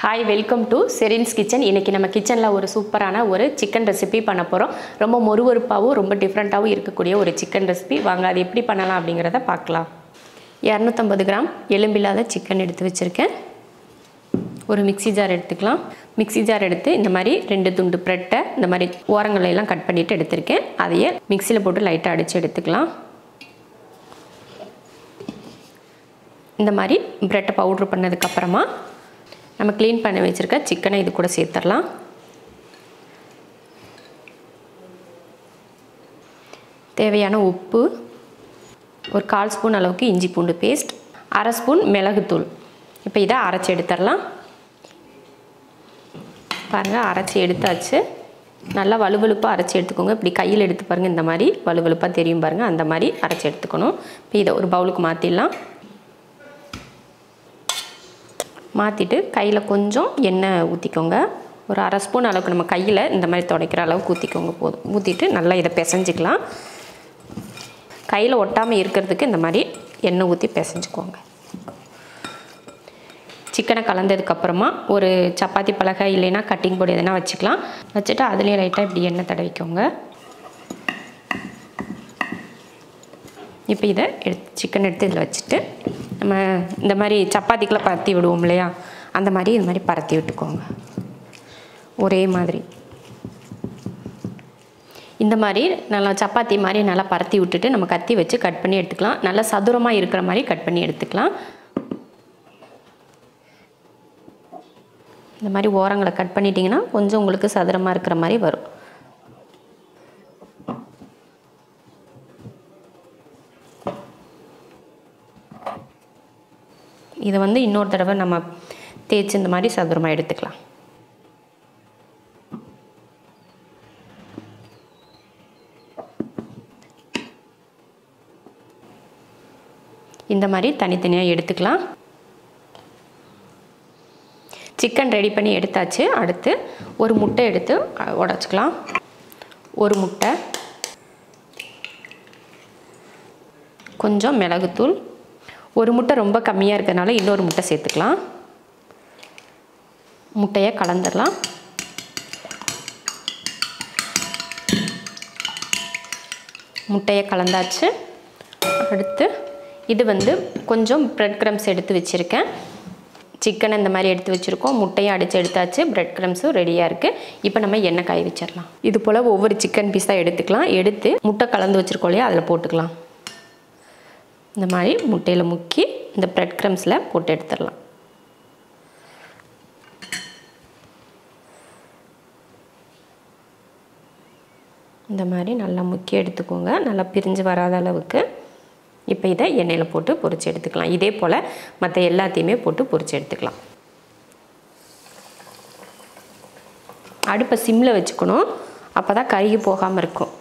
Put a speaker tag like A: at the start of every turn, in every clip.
A: Hi welcome to Sherin's kitchen இன்றைக்கி நம்ம கிச்சனில் ஒரு சூப்பரான ஒரு சிக்கன் ரெசிபி பண்ண போகிறோம் ரொம்ப மொறுவொறுப்பாகவும் ரொம்ப டிஃப்ரெண்ட்டாகவும் இருக்கக்கூடிய ஒரு சிக்கன் ரெசிபி வாங்க அது எப்படி பண்ணலாம் அப்படிங்கிறத பார்க்கலாம். இரநூத்தம்பது கிராம் எலும்பில்லாத சிக்கன் எடுத்து வச்சுருக்கேன். ஒரு மிக்ஸி ஜார் எடுத்துக்கலாம். மிக்ஸி ஜார் எடுத்து இந்த மாதிரி ரெண்டு துண்டு ப்ரெட்டை இந்த மாதிரி ஓரங்களெல்லாம் கட் பண்ணிவிட்டு எடுத்திருக்கேன். அதையே மிக்சியில் போட்டு லைட்டாக அடித்து எடுத்துக்கலாம். இந்த மாதிரி ப்ரெட்டை பவுட்ரு பண்ணதுக்கப்புறமா நம்ம க்ளீன் பண்ணி வச்சுருக்க சிக்கனை இது கூட சேர்த்துடலாம். தேவையான உப்பு ஒரு கால் ஸ்பூன் அளவுக்கு இஞ்சி பூண்டு பேஸ்ட் அரை ஸ்பூன் மிளகுத்தூள். இப்போ இதை அரைச்சி எடுத்துடலாம். பாருங்கள் அரைச்சி எடுத்தாச்சு. நல்லா வலுவலுப்பாக அரைச்சி எடுத்துக்கோங்க. இப்படி கையில் எடுத்து பாருங்கள் இந்த மாதிரி வலுவலுப்பாக தெரியும் பாருங்கள் அந்த மாதிரி அரைச்சி எடுத்துக்கணும். இப்போ இதை ஒரு பவுலுக்கு மாற்றிடலாம் மாற்றிட்டு கையில் கொஞ்சம் எண்ணெய் ஊற்றிக்கோங்க ஒரு அரை ஸ்பூன் அளவுக்கு நம்ம கையில் இந்த மாதிரி துடைக்கிற அளவுக்கு ஊற்றிக்கோங்க போதும். ஊற்றிட்டு நல்லா இதை பிசைஞ்சிக்கலாம். கையில் ஒட்டாமல் இருக்கிறதுக்கு இந்த மாதிரி எண்ணெய் ஊற்றி பிசைஞ்சுக்கோங்க. சிக்கனை கலந்ததுக்கப்புறமா ஒரு சப்பாத்தி பலகை இல்லைன்னா கட்டிங் போர்டு எதனா வச்சுக்கலாம். வச்சுட்டு அதுலேயே லைட்டாக இப்படி எண்ணெய் தடவிக்கோங்க. இப்போ இதை எடுத்து சிக்கன் எடுத்து இதில் வச்சுட்டு நம்ம இந்த மாதிரி சப்பாத்திக்கெலாம் பரத்தி விடுவோம் இல்லையா? அந்த மாதிரி இது மாதிரி பரத்தி விட்டுக்கோங்க. ஒரே மாதிரி. இந்த மாதிரி நல்லா சப்பாத்தி மாதிரி நல்லா பரத்தி விட்டுட்டு நம்ம கத்தி வச்சு கட் பண்ணி எடுத்துக்கலாம். நல்லா சதுரமாக இருக்கிற மாதிரி கட் பண்ணி எடுத்துக்கலாம். இந்த மாதிரி ஓரங்களை கட் பண்ணிட்டீங்கன்னா கொஞ்சம் உங்களுக்கு சதுரமாக இருக்கிற மாதிரி வரும். இதை வந்து இன்னொரு தடவை நம்ம தேய்ச்சி இந்த மாதிரி சதுரமாக எடுத்துக்கலாம். இந்த மாதிரி தனித்தனியாக எடுத்துக்கலாம். சிக்கன் ரெடி பண்ணி எடுத்தாச்சு. அடுத்து ஒரு முட்டை எடுத்து உடச்சிக்கலாம். ஒரு முட்டை. கொஞ்சம் மிளகுத்தூள். ஒரு முட்டை ரொம்ப கம்மியாக இருக்கிறதுனால இன்னொரு முட்டை சேர்த்துக்கலாம். முட்டையை கலந்துடலாம். முட்டையை கலந்தாச்சு. அடுத்து இது வந்து கொஞ்சம் ப்ரெட் க்ரம்ஸ் எடுத்து வச்சுருக்கேன். சிக்கன் இந்த மாதிரி எடுத்து வச்சுருக்கோம். முட்டையும் அடித்து எடுத்தாச்சு. ப்ரெட் க்ரம்ஸும் ரெடியாக இருக்குது இப்போ நம்ம எண்ணெய் காய வச்சிடலாம். இது போல் ஒவ்வொரு சிக்கன் பீஸாக எடுத்துக்கலாம். எடுத்து முட்டை கலந்து வச்சுருக்கோம் இல்லையா? அதில் போட்டுக்கலாம். இந்த மாதிரி முட்டையில் முக்கி இந்த ப்ரெட் க்ரம்ஸில் போட்டு எடுத்துடலாம். இந்த மாதிரி நல்லா முக்கி எடுத்துக்கோங்க. நல்லா பிரிஞ்சு வராத அளவுக்கு இப்போ இதை எண்ணெயில் போட்டு பொறிச்சு எடுத்துக்கலாம். இதே போல் மற்ற எல்லாத்தையுமே போட்டு பொறிச்சு எடுத்துக்கலாம். அடுப்பை சிம்மில் வச்சுக்கணும். அப்போ தான் கருகி போகாமல் இருக்கும்.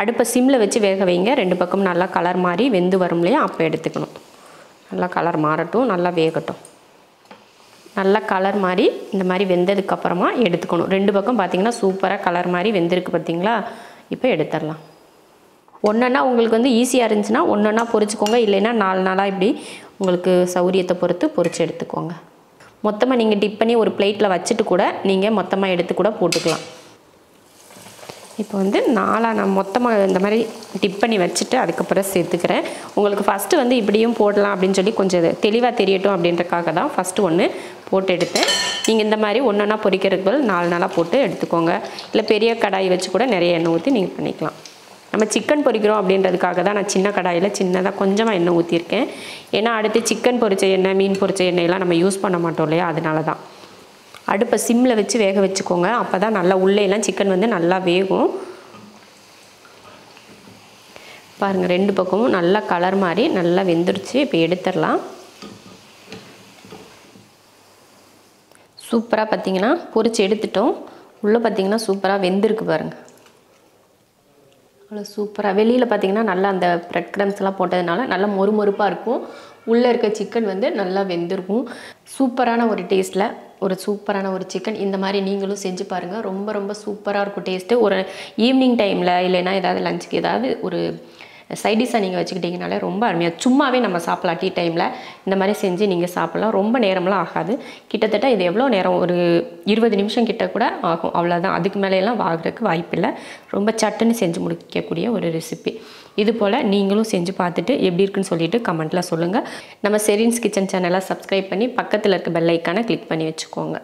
A: அடுப்பை சிம்மில் வச்சு வேக வைங்க. ரெண்டு பக்கம் நல்லா கலர் மாறி வெந்து வரும் இல்லையா? அப்போ எடுத்துக்கணும். நல்லா கலர் மாறட்டும் நல்லா வேகட்டும். நல்லா கலர் மாதிரி இந்த மாதிரி வெந்ததுக்கப்புறமா எடுத்துக்கணும். ரெண்டு பக்கம் பார்த்திங்கன்னா சூப்பராக கலர் மாதிரி வெந்திருக்கு பார்த்திங்களா இப்போ எடுத்துடலாம். ஒன்றா உங்களுக்கு வந்து ஈஸியாக இருந்துச்சுன்னா ஒன்றா பொறிச்சிக்கோங்க. இல்லைன்னா நாலு நாளாக இப்படி உங்களுக்கு சௌரியத்தை பொறுத்து பொறிச்சு எடுத்துக்கோங்க. மொத்தமாக நீங்கள் டிப் பண்ணி ஒரு பிளேட்டில் வச்சுட்டு கூட நீங்கள் மொத்தமாக எடுத்து கூட போட்டுக்கலாம். இப்போ வந்து நாலாக நான் மொத்தமாக இந்த மாதிரி டிப் பண்ணி வச்சுட்டு அதுக்கப்புறம் சேர்த்துக்கிறேன். உங்களுக்கு ஃபஸ்ட்டு வந்து இப்படியும் போடலாம் அப்படின்னு சொல்லி கொஞ்சம் தெளிவாக தெரியட்டும் அப்படின்றக்காக தான் ஃபஸ்ட்டு ஒன்று போட்டு எடுத்தேன். நீங்கள் இந்த மாதிரி ஒன்றா பொரிக்கிறதுக்கு நாலு நாளாக போட்டு எடுத்துக்கோங்க. இல்லை பெரிய கடாய் வச்சு கூட நிறைய எண்ணெய் ஊற்றி நீங்கள் பண்ணிக்கலாம். நம்ம சிக்கன் பொரிக்கிறோம் அப்படின்றதுக்காக தான் நான் சின்ன கடாயில் சின்னதாக கொஞ்சமாக எண்ணெய் ஊற்றிருக்கேன் ஏன்னா அடுத்து சிக்கன் பொரிச்ச எண்ணெய் மீன் பொரிச்ச எண்ணெயெல்லாம் நம்ம யூஸ் பண்ண மாட்டோம் இல்லையா? அதனால தான் அடுப்பை சிம்மில் வச்சு வேக வச்சுக்கோங்க. அப்போ தான் நல்லா உள்ளேலாம் சிக்கன் வந்து நல்லா வேகும். பாருங்கள் ரெண்டு பக்கமும் நல்லா கலர் மாதிரி நல்லா வெந்துருச்சு. இப்போ எடுத்துடலாம். சூப்பராக பார்த்தீங்கன்னா பொறிச்சு எடுத்துட்டோம். உள்ளே பார்த்தீங்கன்னா சூப்பராக வெந்திருக்கு பாருங்கள் அவ்வளோ சூப்பராக வெளியில் பார்த்தீங்கன்னா நல்லா அந்த ப்ரெட் க்ரம்ஸ்லாம் போட்டதுனால நல்லா மொறு மொறுப்பாக இருக்கும். உள்ளே இருக்க சிக்கன் வந்து நல்லா வெந்திருக்கும். சூப்பரான ஒரு டேஸ்ட்டில் ஒரு சூப்பரான ஒரு சிக்கன். இந்த மாதிரி நீங்களும் செஞ்சு பாருங்கள் ரொம்ப ரொம்ப சூப்பராக இருக்கும். டேஸ்ட்டு ஒரு ஈவினிங் டைமில் இல்லைன்னா ஏதாவது லஞ்சுக்கு ஏதாவது ஒரு சைடிஷாக நீங்கள் வச்சுக்கிட்டிங்கனாலே ரொம்ப அருமையாக சும்மாவே நம்ம சாப்பிட்லாம் டீ டைமில் இந்த மாதிரி செஞ்சு நீங்கள் சாப்பிட்லாம். ரொம்ப நேரம்லாம் ஆகாது. கிட்டத்தட்ட இது எவ்வளோ நேரம்? ஒரு இருபது நிமிஷம் கிட்ட கூட ஆகும். அவ்வளோதான் அதுக்கு மேலேலாம் வாங்குறதுக்கு வாய்ப்பில்லை. ரொம்ப சட்டுன்னு செஞ்சு முடிக்கக்கூடிய ஒரு ரெசிபி இது போல் நீங்களும் செஞ்சு பார்த்துட்டு எப்படி இருக்குன்னு சொல்லிட்டு கமெண்ட்டில் சொல்லுங்கள் நம்ம செரின்ஸ் கிச்சன் சேனலை சப்ஸ்கிரைப் பண்ணி பக்கத்தில் இருக்க பெல் ஐக்கானை கிளிக் பண்ணி வச்சுக்கோங்க.